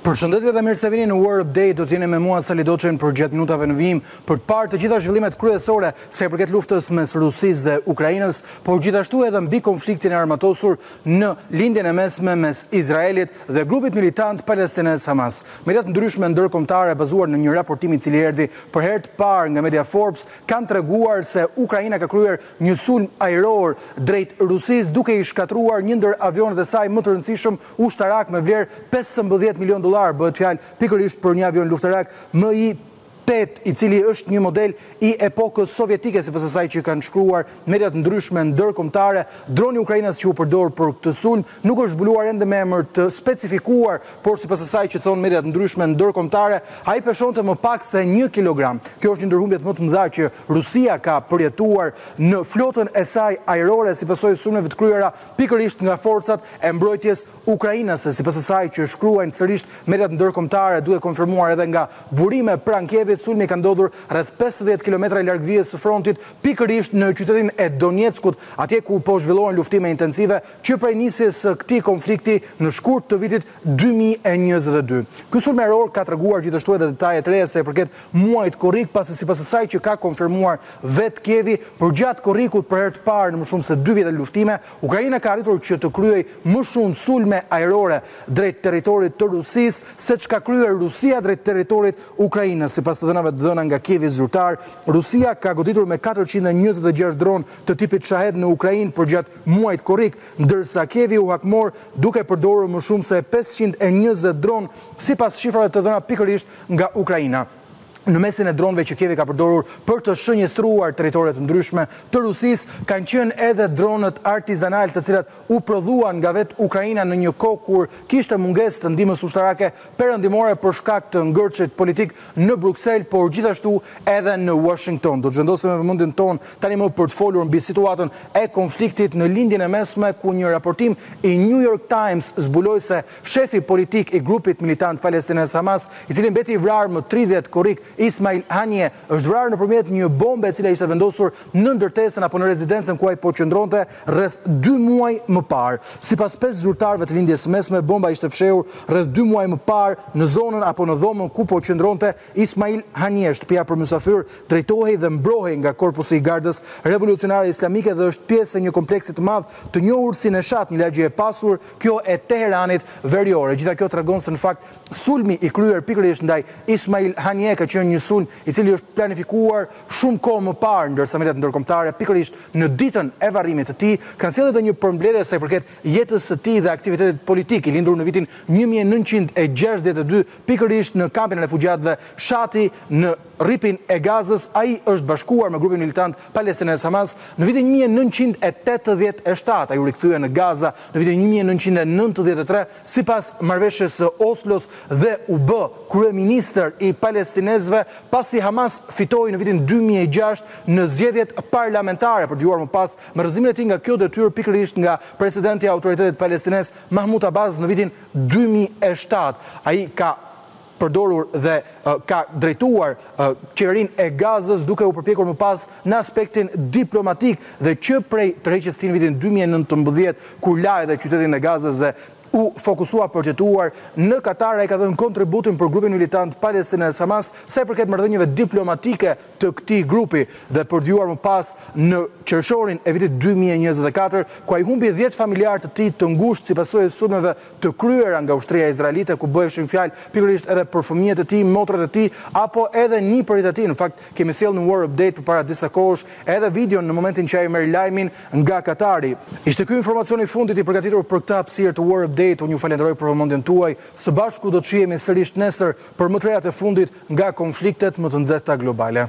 Përshëndetje dhe mirësevini në War Update, do të jeni me mua Sali Doçen përgjatë minutave në vijim për të parë të gjitha zhvillimet kryesore sa i përket luftës mes Rusisë dhe Ukrainës, por gjithashtu edhe mbi konfliktin e armatosur në Lindjen e Mesme mes Izraelit dhe grupit militant palestinez Hamas. Media të ndryshme ndërkombëtare bazuar në një raportim i cili erdhi për herë të parë nga media Forbes kanë treguar se Ukraina ka kryer një sulm ajror drejt Rusisë duke i shkatërruar një ndër avionët e saj më të rëndësishëm ushtarakë me vlerë pesëmbëdhjetë milionë dollarë, bëhet fjalë pikërisht për një avion luftarak MI tetë, i cili është një model i epokës sovjetike, sipas asaj që kanë shkruar media të ndryshme ndërkombëtare. Droni ukrainas që u përdor për këtë sulm nuk është zbuluar ende me emër të specifikuar, por sipas asaj që thonë media të ndryshme ndërkombëtare, ai peshonte më pak se një kilogram. Kjo është një ndër humbjet më të mëdha që Rusia ka përjetuar në flotën e saj ajrore si pasojë e sulmeve të kryera pikërisht nga forcat e mbrojtjes ukrainase, sipas asaj që shkruajnë sërisht mediat ndërkombëtare, duke u konfirmuar edhe nga burime pranë Kievit, sulmi ka ndodhur rreth pesëdhjetë kilometra larg vijës së frontit, pikërisht në qytetin e Donjeckut, atje ku po zhvillohen luftime intensive që prej nisjes së këtij konflikti në shkurt të vitit dy mijë e njëzet e dy. Ky sulm ajror ka treguar gjithashtu edhe detaje të reja sa i përket muajit korrik, pasi sipas asaj që ka konfirmuar vetë Kievi, përgjatë korrikut për herë të parë në më shumë se dy vjet luftime, Ukraina ka arritur që të kryejë më shumë sulme ajrore drejt territorit të Rusisë seç ka kryer Rusia drejt territorit ukrainas. Sipas të dhënave të dhëna nga Kievi zyrtar, Rusia ka goditur me katërqind e njëzet e gjashtë dronë të tipit Shahed në Ukrainë përgjatë muajit korrik, ndërsa Kievi u hakmor duke përdorur më shumë se pesëqind e njëzet dronë, sipas shifrave të dhëna pikërisht nga Ukraina. Në mesin e dronëve që Kievi ka përdorur për të shënjestruar territore të ndryshme të Rusisë, kanë qenë edhe dronët artizanalë të cilat u prodhuan nga vetë Ukraina në një kohë kur kishte mungesë të ndihmës ushtarake perëndimore për shkak të ngërçit politik në Bruksel, por gjithashtu edhe në Uashington. Do të zhvendosim vëmendjen tonë tanimë për të folur mbi situatën e konfliktit në Lindjen e Mesme, ku një raportim i New York Times zbuloi se shefi politik i grupit militant palestinez Hamas, i cili mbeti i vrarë më tridhjetë korrik, Ismail Haniyeh, është vrarë nëpërmjet një bombe e cila ishte vendosur në ndërtesën apo në rezidencën ku ai po qëndronte Rreth dy muaj më parë, sipas pesë zyrtarëve të Lindjes së Mesme, bomba ishte fshehur rreth dy muaj më parë në zonën apo në dhomën ku po qëndronte Ismail Haniyeh. Shtëpia për mysafyrë drejtohej dhe mbrohej nga Korpusi i Gardës Revolucionare Islamike dhe është pjesë e një kompleksi të madh të njohur si Neshat, një lagje e pasur, kjo e Teheranit verior. E gjithë kjo tregon se në fakt Sulmi i kryer pikërisht ndaj Ismail Haniyeh ka qenë një sulm i cili është planifikuar shumë kohë më parë, ndërsa mediat ndërkombëtare pikërisht në ditën e varrimit të tij kanë sjellë edhe një përmbledhje sa i përket jetës së tij dhe aktivitetit politik. I lindur në vitin një mijë e nëntëqind e gjashtëdhjetë e dy pikërisht në kampin e refugjatëve Shati në Rripin e Gazës, ai është bashkuar me grupin militant palestinez Hamas në vitin një mijë e nëntëqind e tetëdhjetë e shtatë. Ai u rikthye në Gaza në vitin një mijë e nëntëqind e nëntëdhjetë e tre, Sipas marrëveshjes së Oslos dhe u bë kryeministër i palestinezëve pasi Hamas fitoi në vitin dy mijë e gjashtë në zgjedhjet parlamentare, për të vijuar më pas me rrëzimin e tij nga kjo detyrë pikërisht nga presidenti i Autoritetit Palestinez Mahmud Abbas në vitin dy mijë e shtatë. Ai ka. përdorur dhe ka drejtuar qeverinë e Gazës duke u përpjekur më pas në aspektin diplomatik dhe që prej tërheqjes së tij në vitin dy mijë e nëntëmbëdhjetë kur la edhe qytetin e Gazës dhe u fokusua për të jetuar në Katar ai ka dhënë kontributin për grupin militant palestinez Hamas sa i përket marrëdhënieve diplomatike të këtij grupi dhe për të vijuar më pas në qershorin e vitit dy mijë e njëzet e katër ku ai humbi dhjetë familjarë të tij të ngushtë si pasojë e sulmeve të kryera nga ushtria izraelite ku bëheshin fjalë pikërisht edhe për fëmijët e tij, motrat e tij apo edhe nipërit e tij. Në fakt kemi sjellë në War Update përpara disa kohësh edhe videon në momentin që ai merr lajmin nga Katari. Ishte ky informacioni i fundit i përgatitur për këtë hapësirë të War Update. Unë ju falenderoj për vëmendjen tuaj. Së bashku do të shihemi sërisht nesër për më të rejat e fundit nga konfliktet më të nxehta globale.